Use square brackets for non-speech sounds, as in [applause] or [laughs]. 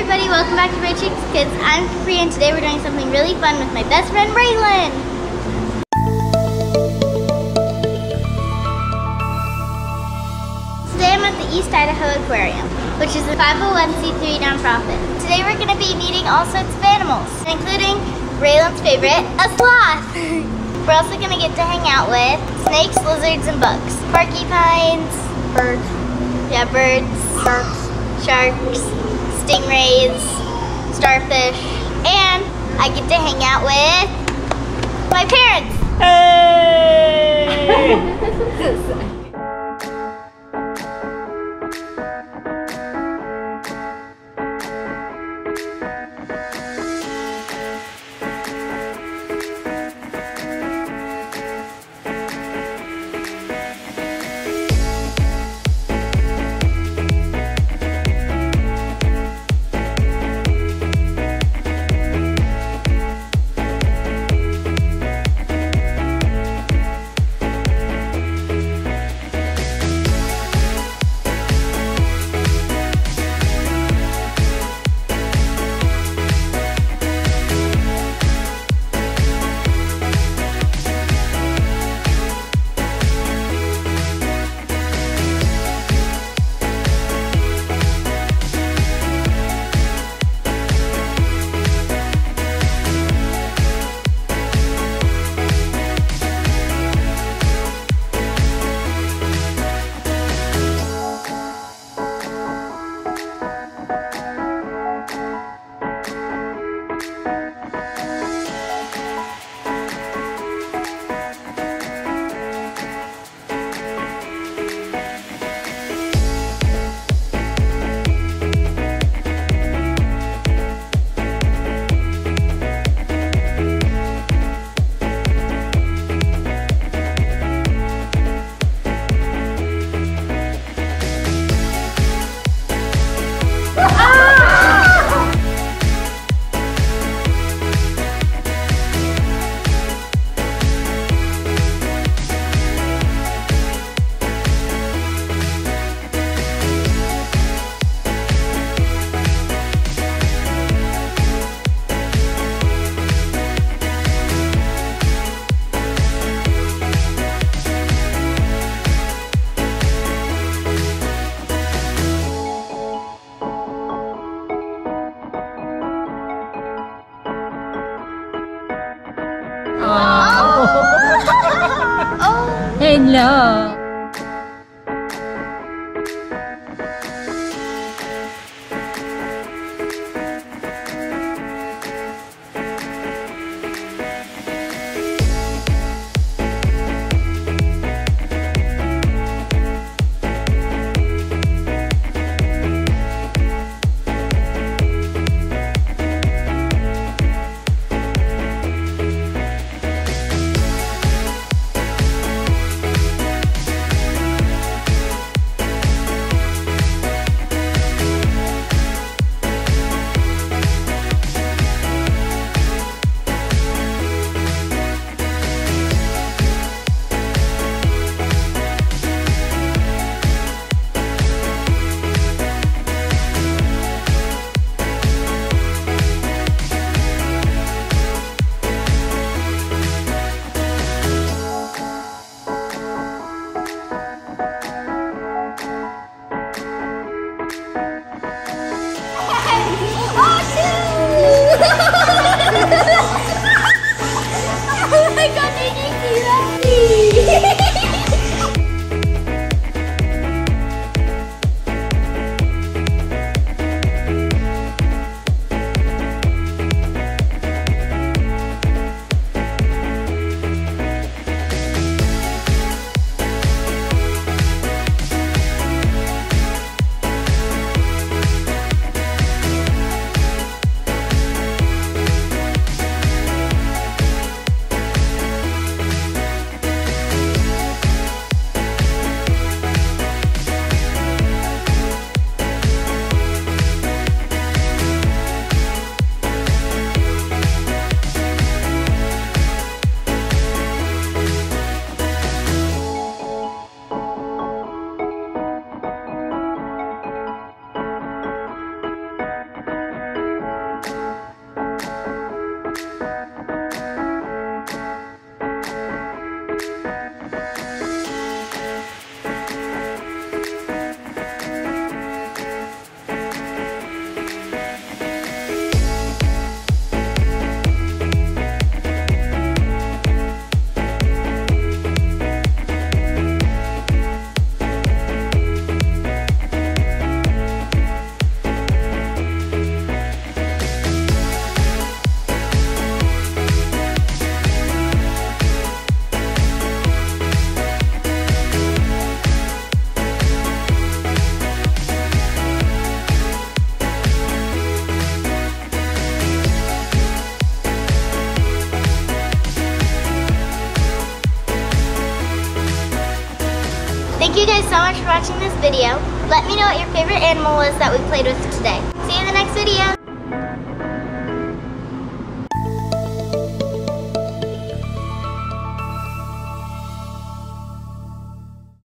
everybody, welcome back to BirdTricks Kids. I'm Capri and today we're doing something really fun with my best friend Raylan. Today I'm at the East Idaho Aquarium, which is a 501c3 nonprofit. Today we're going to be meeting all sorts of animals, including Raylan's favorite, a sloth. [laughs] we're also going to get to hang out with snakes, lizards, and bugs. Porcupines, birds, yeah, birds, sharks, sharks, stingrays, starfish, and I get to hang out with my parents. Hey! [laughs] Oh, you guys so much for watching this video. Let me know what your favorite animal was that we played with today. See you in the next video.